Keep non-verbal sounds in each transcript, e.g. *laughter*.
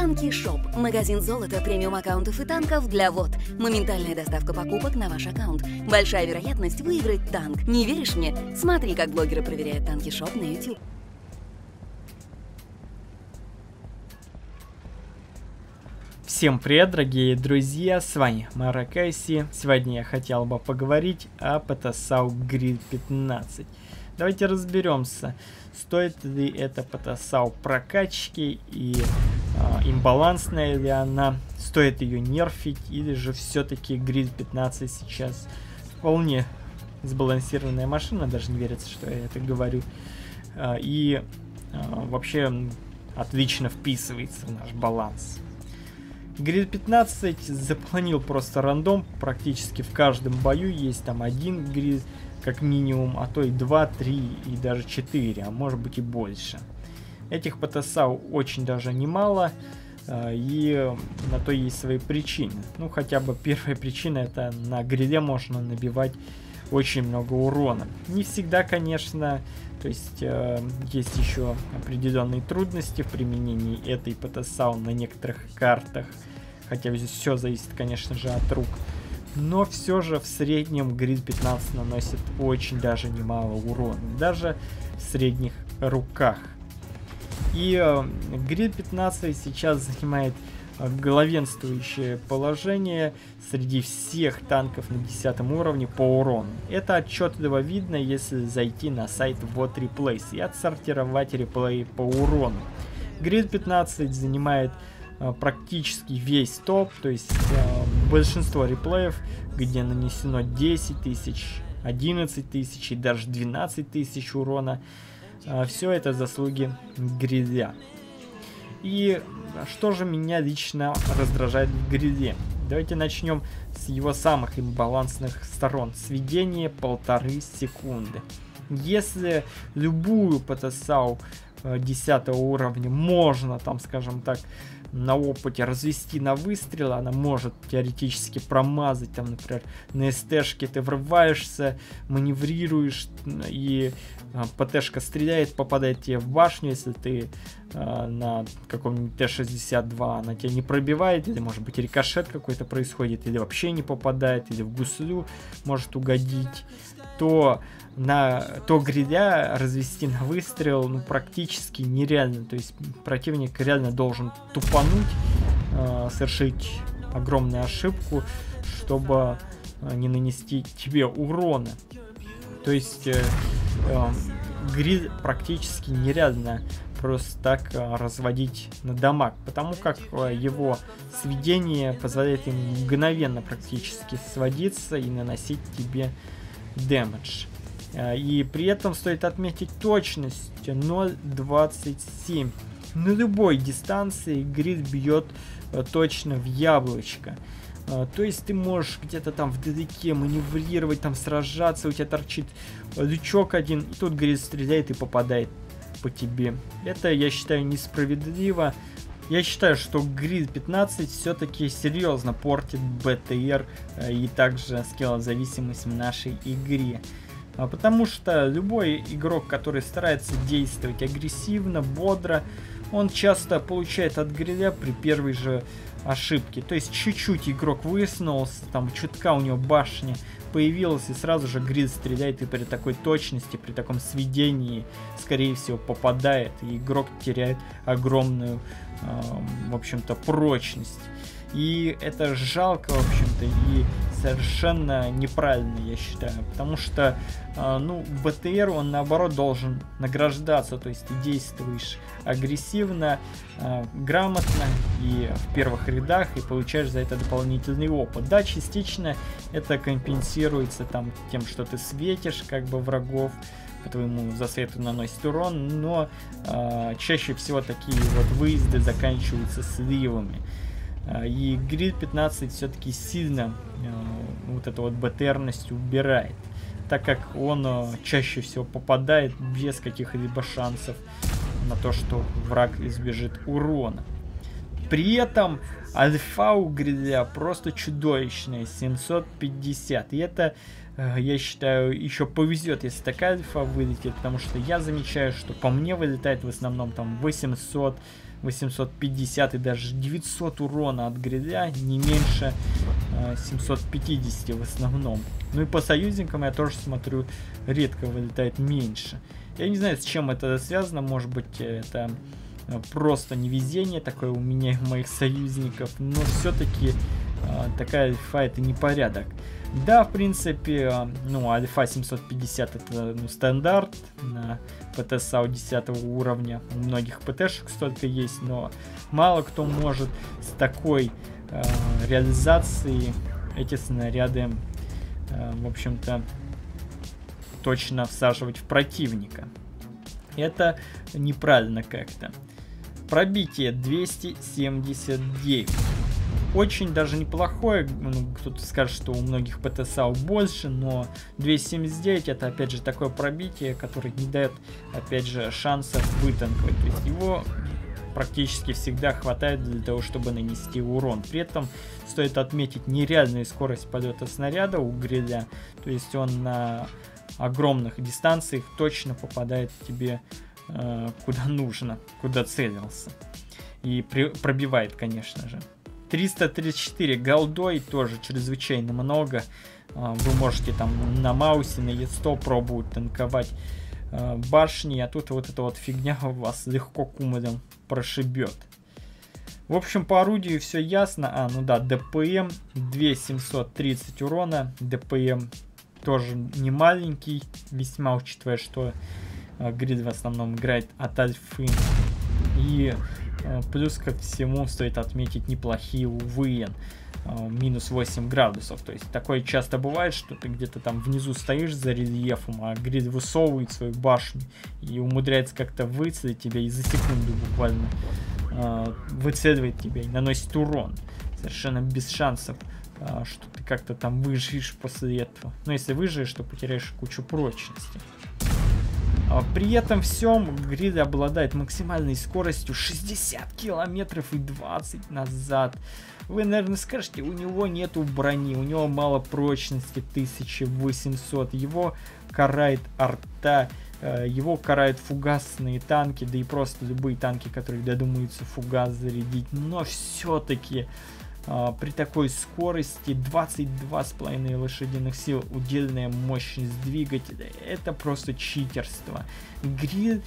Танки Шоп. Магазин золота, премиум аккаунтов и танков для WoT. Моментальная доставка покупок на ваш аккаунт. Большая вероятность выиграть танк. Не веришь мне? Смотри, как блогеры проверяют Танки Шоп на YouTube. Всем привет, дорогие друзья, с вами Маракайси. Сегодня я хотел бы поговорить о ПТ-САУ Grille 15. Давайте разберемся, стоит ли это Патасау прокачки и имбалансная ли она, стоит ее нерфить или же все-таки Grid 15 сейчас вполне сбалансированная машина, даже не верится, что я это говорю. Э, и э, вообще отлично вписывается в наш баланс. Грид 15 запланил просто рандом, практически в каждом бою есть там один грид, как минимум, а то и 2, 3 и даже 4, а может быть и больше. Этих ПТСАУ очень даже немало, а, и на то есть свои причины. Ну, хотя бы первая причина, это на гриде можно набивать очень много урона. Не всегда, конечно, то есть э, есть еще определенные трудности в применении этой ПТСАУ на некоторых картах. Хотя здесь все зависит, конечно же, от рук. Но все же в среднем грид 15 наносит очень даже немало урона. Даже в средних руках. И э, грид 15 сейчас занимает э, главенствующее положение среди всех танков на 10 уровне по урону. Это отчетливо видно, если зайти на сайт Вот Replays и отсортировать реплеи по урону. Грид 15 занимает э, практически весь топ, то есть э, большинство реплеев, где нанесено 10 тысяч, 11 тысяч и даже 12 тысяч урона, э, все это заслуги гридя. И что же меня лично раздражает в гриде? Давайте начнем с его самых имбалансных сторон. Сведение полторы секунды. Если любую ПТСАУ 10 уровня можно, там, скажем так, на опыте развести на выстрел, она может теоретически промазать, там, например, на СТшке ты врываешься, маневрируешь, и а, ПТшка стреляет, попадает тебе в башню, если ты а, на каком-нибудь Т-62 она тебя не пробивает, или может быть рикошет какой-то происходит, или вообще не попадает, или в гуслю может угодить, то на то гриля развести на выстрел ну, практически нереально. То есть противник реально должен тупануть, э, совершить огромную ошибку, чтобы э, не нанести тебе урона. То есть э, э, гриль практически нереально просто так э, разводить на дамаг, потому как э, его сведение позволяет ему мгновенно практически сводиться и наносить тебе дэмэдж. Э, и при этом стоит отметить точность 0.27. На любой дистанции грид бьет э, точно в яблочко. Э, то есть ты можешь где-то там вдалеке маневрировать, там сражаться, у тебя торчит лючок один, и тут грид стреляет и попадает по тебе. Это, я считаю, несправедливо. Я считаю, что Grid 15 все-таки серьезно портит БТР и также скиллозависимость в нашей игре. А, потому что любой игрок, который старается действовать агрессивно, бодро, он часто получает от гриля при первой же ошибке. То есть чуть-чуть игрок высунулся, там чутка у него башня появилась, и сразу же гриль стреляет и при такой точности, при таком сведении, скорее всего, попадает, и игрок теряет огромную, э, в общем-то, прочность. И это жалко, в общем-то, и совершенно неправильно, я считаю. Потому что, э, ну, БТР, он наоборот должен награждаться. То есть ты действуешь агрессивно, э, грамотно и в первых рядах, и получаешь за это дополнительный опыт. Да, частично это компенсируется там тем, что ты светишь как бы врагов, по твоему засвету наносит урон, но э, чаще всего такие вот выезды заканчиваются сливами. А, и Грид 15 все-таки сильно вот эту вот БТРность убирает, так как он э, чаще всего попадает без каких-либо шансов на то, что враг избежит урона. При этом альфа у гриля просто чудовищная, 750. И это, э, я считаю, еще повезет, если такая альфа вылетит, потому что я замечаю, что по мне вылетает в основном там 800, 850 и даже 900 урона от гриля, не меньше э, 750 в основном. Ну и по союзникам я тоже смотрю, редко вылетает меньше. Я не знаю, с чем это связано, может быть это э, просто невезение такое у меня и моих союзников, но все-таки э, такая альфа это непорядок. Да, в принципе, э, ну, альфа 750 это ну, стандарт на ПТ-САУ 10 уровня. У многих ПТ-шек столько есть, но мало кто может с такой э, реализацией эти снаряды, э, в общем-то, точно всаживать в противника. Это неправильно как-то. Пробитие 279 очень даже неплохое. Ну, кто-то скажет, что у многих ПТСАУ больше, но 279 это опять же такое пробитие, которое не дает опять же шансов вытанковать. То есть его практически всегда хватает для того, чтобы нанести урон. При этом стоит отметить нереальную скорость полета снаряда у гриля. То есть он на огромных дистанциях точно попадает тебе э, куда нужно, куда целился. И при, пробивает, конечно же. 334 голдой тоже чрезвычайно много. А, вы можете там на маусе, на E100 пробовать танковать а, башни, а тут вот эта вот фигня вас легко кумулем прошибет. В общем, по орудию все ясно. А, ну да, ДПМ 2730 урона. ДПМ тоже не маленький, весьма учитывая, что э, Грид в основном играет от альфы. И плюс ко всему стоит отметить неплохие УВН. Э, минус 8 градусов. То есть такое часто бывает, что ты где-то там внизу стоишь за рельефом, а грид высовывает свою башню и умудряется как-то выцелить тебя и за секунду буквально э, выцеливает тебя и наносит урон. Совершенно без шансов, э, что ты как-то там выживешь после этого. Но если выживешь, то потеряешь кучу прочности. А при этом всем грид обладает максимальной скоростью 60 километров и 20 назад. Вы, наверное, скажете, у него нету брони, у него мало прочности 1800, его карает арта, э, его карают фугасные танки, да и просто любые танки, которые додумаются фугас зарядить, но все-таки при такой скорости 22,5 лошадиных сил удельная мощность двигателя это просто читерство. Гриль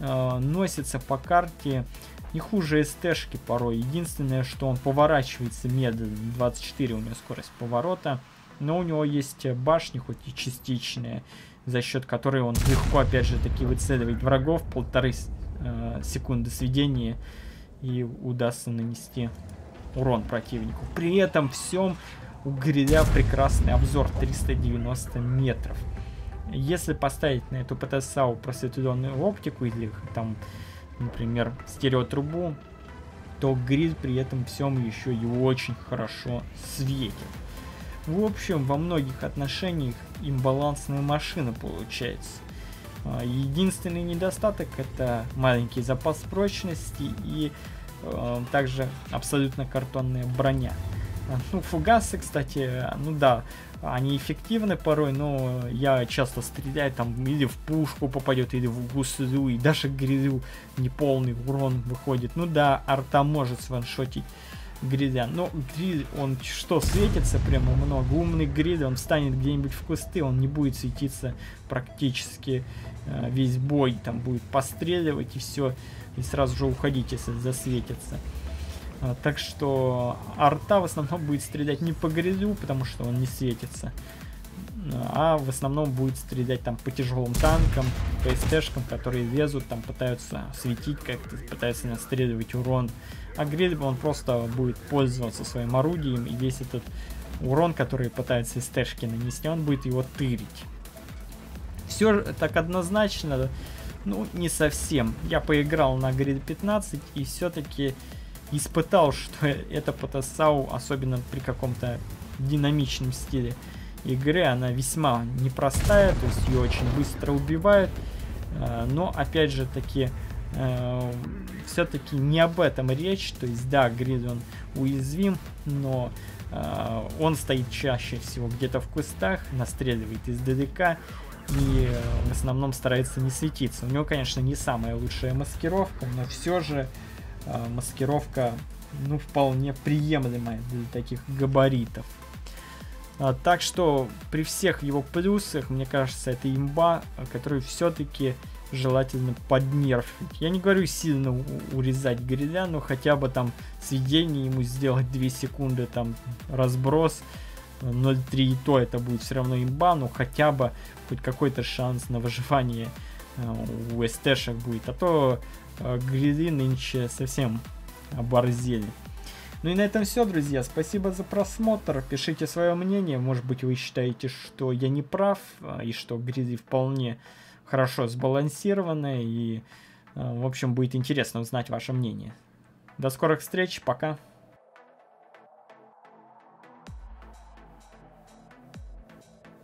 э, носится по карте не хуже СТшки порой. Единственное что он поворачивается медленно. 24 у него скорость поворота но у него есть башни хоть и частичные за счет которой он легко опять же таки выцеливает врагов. Полторы э, секунды сведения и удастся нанести урон противнику. При этом всем у гриля прекрасный обзор 390 метров. Если поставить на эту ПТСАУ просветленную оптику или там, например, стереотрубу, то гриль при этом всем еще и очень хорошо светит. В общем, во многих отношениях имбалансная машина получается. А, единственный недостаток это маленький запас прочности и также абсолютно картонная броня. Ну, фугасы, кстати, ну да, они эффективны порой, но я часто стреляю там или в пушку попадет, или в гуслю, и даже грилю неполный урон выходит. Ну да, арта может сваншотить гриля. Но гриль, он что, светится прямо много. Умный гриль, он встанет где-нибудь в кусты, он не будет светиться практически э, весь бой. Там будет постреливать и все и сразу же уходить, если засветится. А, так что арта в основном будет стрелять не по грязю, потому что он не светится, а в основном будет стрелять там по тяжелым танкам, по СТшкам, которые лезут, там пытаются светить как-то, пытаются настреливать урон. А гриль он просто будет пользоваться своим орудием, и весь этот урон, который пытается СТшки нанести, он будет его тырить. Все так однозначно ну, не совсем. Я поиграл на Grid 15 и все-таки испытал, что *laughs* это Потасау, особенно при каком-то динамичном стиле игры, она весьма непростая, то есть ее очень быстро убивают. Э, но, опять же таки, э, все-таки не об этом речь. То есть, да, Грид он уязвим, но э, он стоит чаще всего где-то в кустах, настреливает издалека и в основном старается не светиться. У него, конечно, не самая лучшая маскировка, но все же э, маскировка, ну, вполне приемлемая для таких габаритов. А, так что при всех его плюсах, мне кажется, это имба, который все-таки желательно поднерфить. Я не говорю сильно урезать гриля, но хотя бы там сведение ему сделать 2 секунды, там разброс 0.3 и то это будет все равно имба, но хотя бы хоть какой-то шанс на выживание э, у СТшек будет. А то э, грили нынче совсем оборзели. Ну и на этом все, друзья. Спасибо за просмотр. Пишите свое мнение. Может быть, вы считаете, что я не прав, а, и что гризи вполне хорошо сбалансированы. И, в общем, будет интересно узнать ваше мнение. До скорых встреч. Пока.